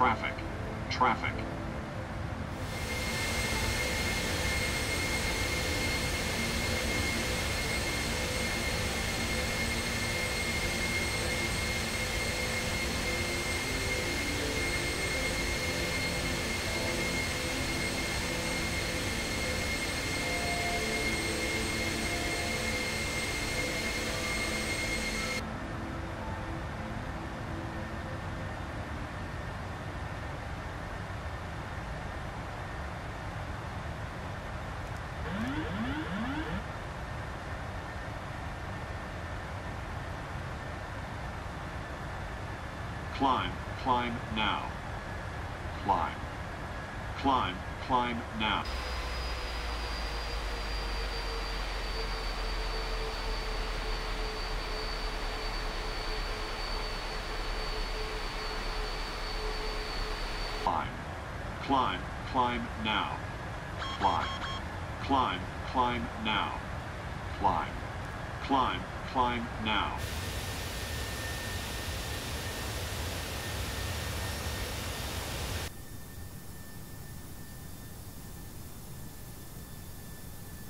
Traffic. Traffic. Climb, climb now. Climb. Climb, climb now. Climb. Climb, climb now. Climb. Climb, climb now. Climb. Climb, climb now.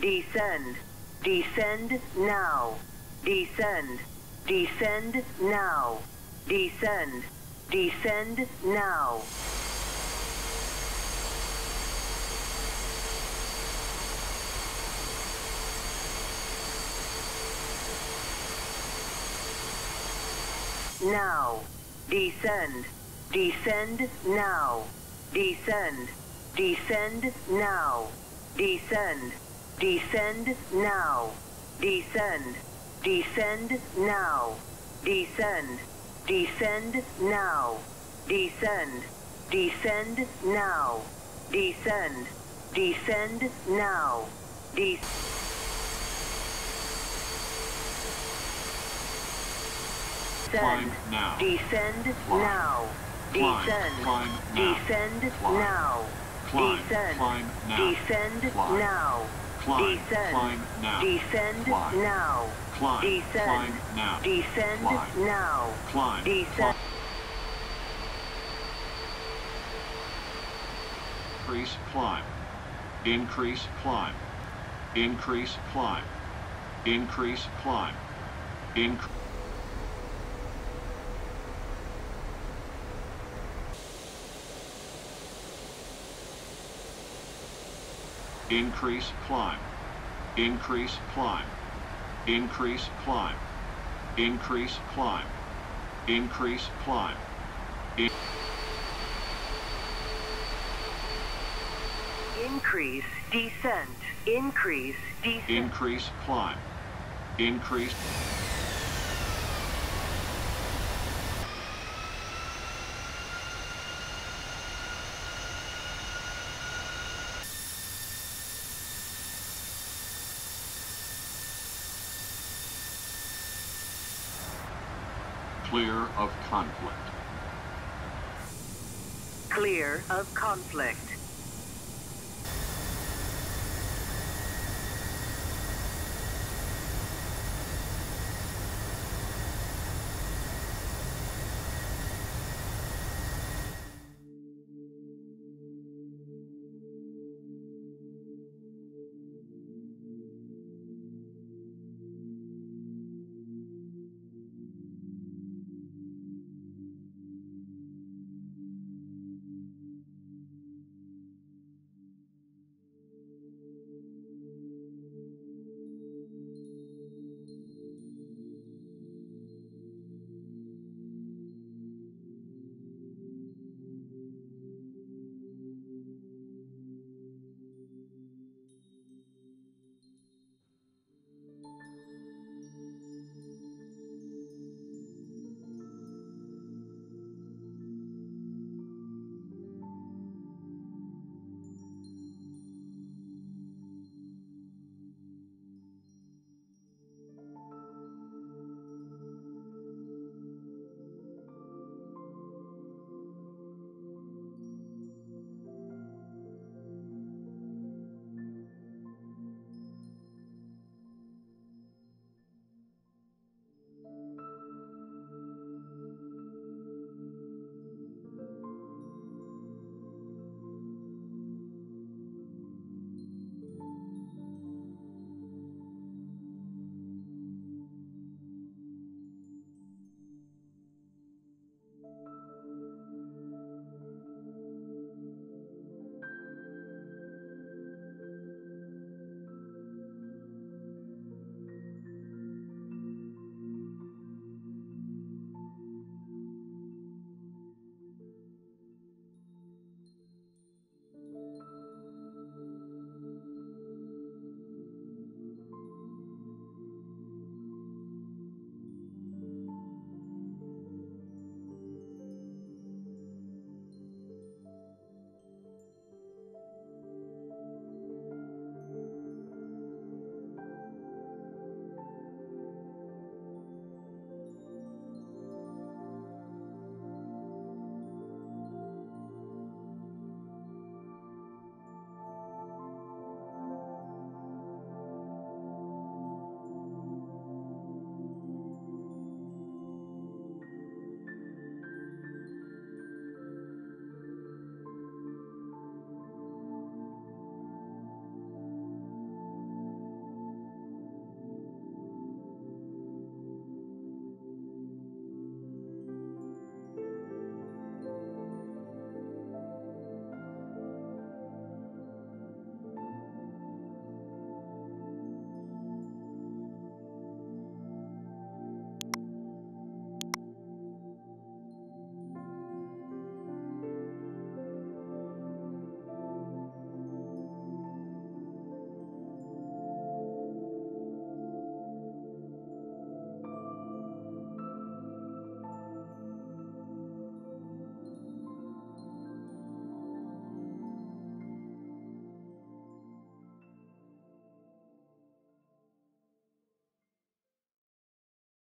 Descend. Descend now. Descend. Descend now. Descend. Descend now. Now. Descend. Descend now. Descend. Descend now. Descend. Descend now. Descend. Descend now. Descend. Descend now. Descend. Descend now. Descend. Descend now. Descend. Now. Descend Climb. now. Descend. climb now. Descend Climb. now. Descend. now. Descend Climb. now. Climb, Descend. climb now. Descend Climb. now. Climb, Descend. climb now. Descend Climb. now. Climb, Descend. climb. Increase climb. Increase climb. Increase climb. Increase climb. Inc Increase climb. Increase climb. Increase climb. Increase climb. Increase climb. In- Increase descent. Increase descent. increase climb. Increase clear of conflict. Clear of conflict.